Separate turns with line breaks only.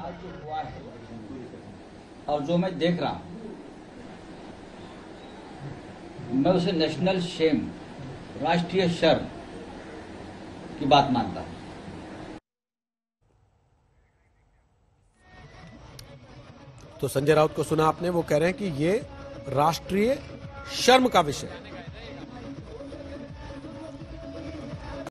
आज जो हुआ है और जो मैं देख रहा हूँ, मैं उसे नेशनल शेम राष्ट्रीय शर्म की बात मानता हूँ।
तो संजय राउत को सुना आपने, वो कह रहे हैं कि ये राष्ट्रीय शर्म का विषय है।